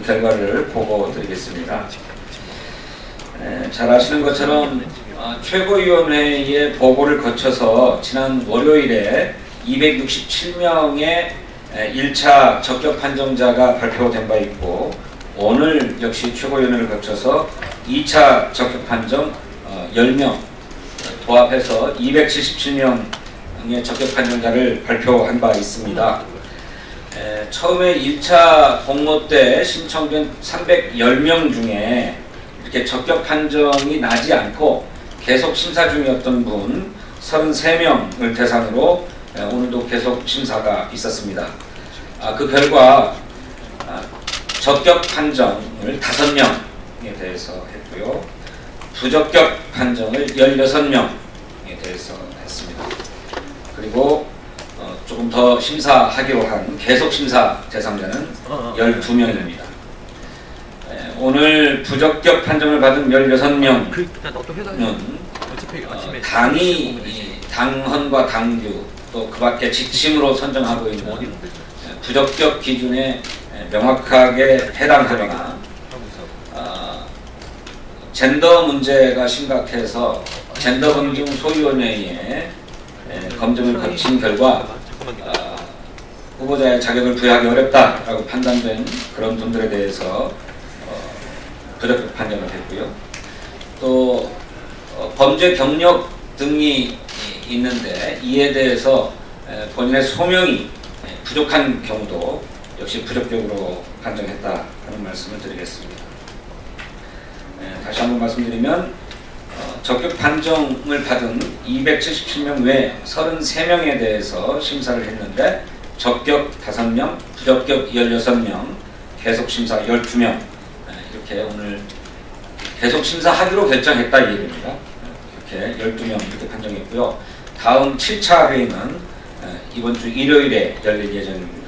그 결과를 보고 드리겠습니다. 에, 잘 아시는 것처럼 어, 최고위원회의 보고를 거쳐서 지난 월요일에 267명의 1차 적격 판정자가 발표된 바 있고 오늘 역시 최고위원회를 거쳐서 2차 적격 판정 어, 10명 도합해서 277명의 적격 판정자를 발표한 바 있습니다. 에, 처음에 1차 공모 때 신청된 310명 중에 이렇게 적격 판정이 나지 않고 계속 심사 중이었던 분 33명을 대상으로 에, 오늘도 계속 심사가 있었습니다. 아, 그 결과 아, 적격 판정을 5명에 대해서 했고요. 부적격 판정을 16명에 대해서 했습니다. 그리고 어, 조금 더 심사하기로 한 계속 심사 대상자는 12명입니다. 오늘 부적격 판정을 받은 16명은 그 어, 당이 이 당헌과 당규 또 그 밖에 지침으로 선정하고 있는 있는데? 부적격 기준에 명확하게 해당되거나 하고 있어. 어, 젠더 문제가 심각해서 젠더 검증 소위원회에 에, 검증을 거친 결과 어, 후보자의 자격을 부여하기 어렵다라고 판단된 그런 분들에 대해서 어, 부적격 판정을 했고요. 또 어, 범죄 경력 등이 이- 있는데 이에 대해서 에, 본인의 소명이 에, 부족한 경우도 역시 부적격으로 판정했다 하는 말씀을 드리겠습니다. 에, 다시 한번 말씀드리면 어, 적격 판정을 받은 277명 외 33명에 대해서 심사를 했는데 적격 5명, 부적격 16명, 계속 심사 12명 이렇게 오늘 계속 심사하기로 결정했다 이 얘기입니다. 이렇게 12명 이렇게 판정했고요. 다음 7차 회의는 에, 이번 주 일요일에 열릴 예정입니다.